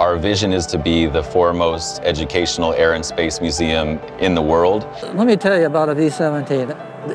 Our vision is to be the foremost educational air and space museum in the world. Let me tell you about a B-17.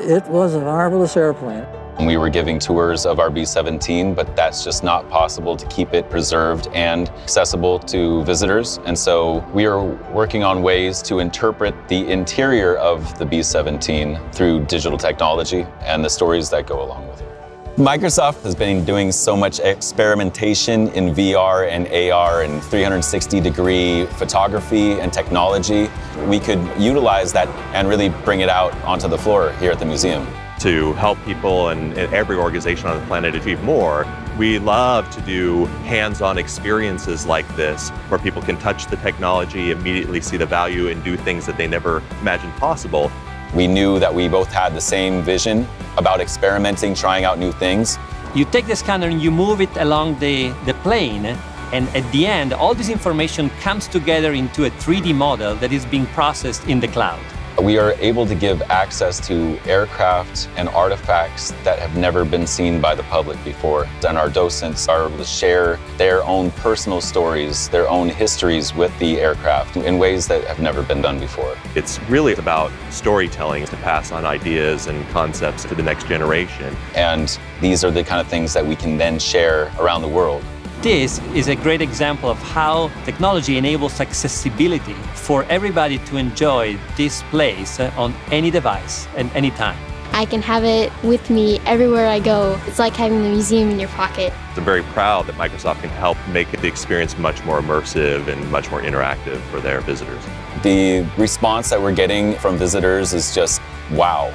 It was a marvelous airplane. We were giving tours of our B-17, but that's just not possible to keep it preserved and accessible to visitors. And so we are working on ways to interpret the interior of the B-17 through digital technology and the stories that go along with it. Microsoft has been doing so much experimentation in VR and AR and 360 degree photography and technology. We could utilize that and really bring it out onto the floor here at the museum to help people and, every organization on the planet achieve more, we love to do hands-on experiences like this where people can touch the technology, immediately see the value and do things that they never imagined possible. We knew that we both had the same vision about experimenting, trying out new things. You take the scanner and you move it along the, the plane and at the end, all this information comes together into a 3D model that is being processed in the cloud. We are able to give access to aircraft and artifacts that have never been seen by the public before. And our docents are able to share their own personal stories, their own histories with the aircraft in ways that have never been done before. It's really about storytelling to pass on ideas and concepts to the next generation. And these are the kind of things that we can then share around the world. This is a great example of how technology enables accessibility for everybody to enjoy this place uh, on any device and any time. I can have it with me everywhere I go. It's like having the museum in your pocket. I'm very proud that Microsoft can help make the experience much more immersive and much more interactive for their visitors. The response that we're getting from visitors is just wow.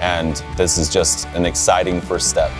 And this is just an exciting first step.